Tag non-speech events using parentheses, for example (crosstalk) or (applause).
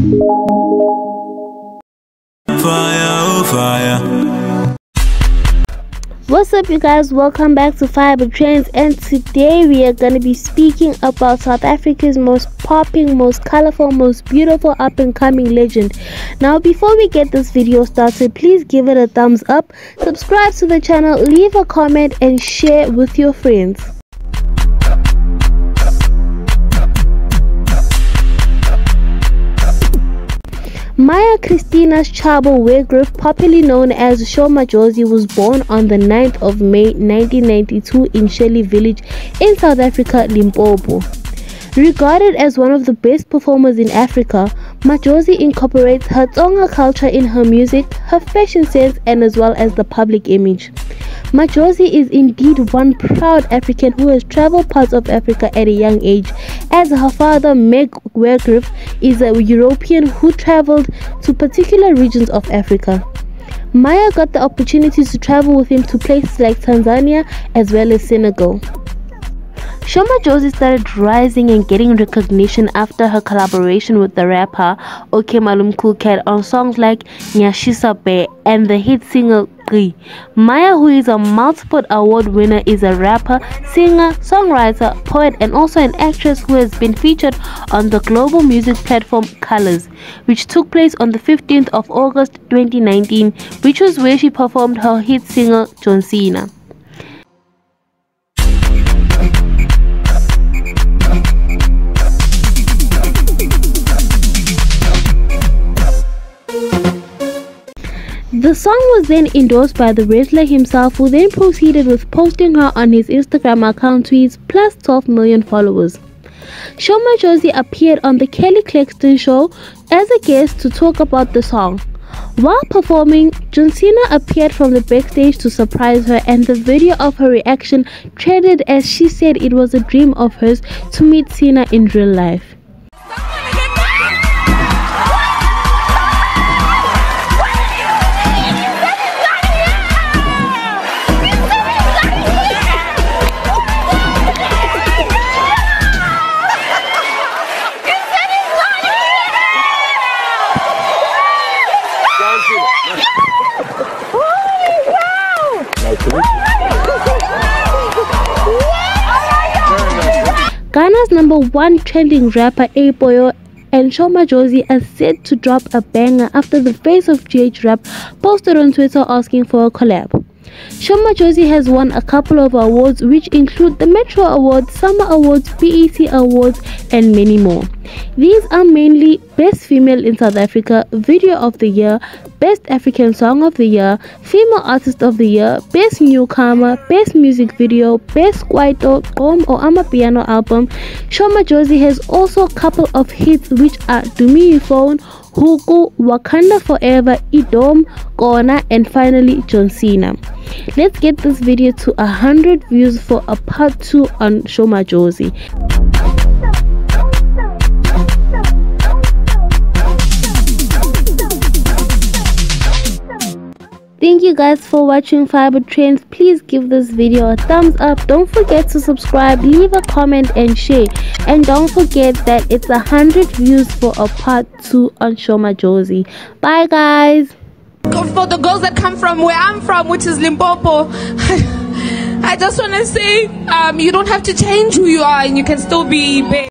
Fire, oh fire. What's up, you guys? Welcome back to Fiber Trends, and today we are going to be speaking about South Africa's most popping, most colorful, most beautiful up and coming legend. Now, before we get this video started, please give it a thumbs up, subscribe to the channel, leave a comment, and share with your friends. Maya Christinah Chabo Wegerif, popularly known as Sho Madjozi, was born on the 9th of May 1992 in Shirley Village in South Africa, Limpopo. Regarded as one of the best performers in Africa, Madjozi incorporates her Tsonga culture in her music, her fashion sense, and as well as the public image. Madjozi is indeed one proud African who has traveled parts of Africa at a young age, as her father, Meg Wegerif, is a European who traveled to particular regions of Africa. Maya got the opportunity to travel with him to places like Tanzania as well as Senegal. Shoma Madjozi started rising and getting recognition after her collaboration with the rapper OK Malum Cat on songs like Nyashisa Be and the hit single Maya, who is a multiple award winner, is a rapper, singer, songwriter, poet, and also an actress who has been featured on the global music platform Colors, which took place on the 15th of August 2019, which was where she performed her hit single John Cena. The song was then endorsed by the wrestler himself, who then proceeded with posting her on his Instagram account to his plus 12 million followers. Shoma Madjozi appeared on the Kelly Clarkson show as a guest to talk about the song. While performing, John Cena appeared from the backstage to surprise her, and the video of her reaction trended as she said it was a dream of hers to meet Cena in real life. Ghana's number one trending rapper AY Poyoo and Shoma Madjozi are set to drop a banger after the face of GH Rap posted on Twitter asking for a collab. Shoma Madjozi has won a couple of awards which include the Metro Awards, SAMA Awards, BET Awards and many more. These are mainly Best Female in South Africa, Video of the Year, Best African Song of the Year, Female Artist of the Year, Best Newcomer, Best Music Video, Best Kwaito, Gqom or Amapiano Album. Sho Madjozi has also a couple of hits which are Dumi Phone, Huku, Wakanda Forever, Idom, Kona, and finally John Cena. Let's get this video to 100 views for a part 2 on Sho Madjozi. You guys for watching Fiber Trends. Please give this video a thumbs up. Don't forget to subscribe, leave a comment and share. And don't forget that it's a hundred views for a part two on Sho josie Bye guys. For the girls that come from where I'm from, which is Limpopo, (laughs) I just want to say um, you don't have to change who you are and you can still be big.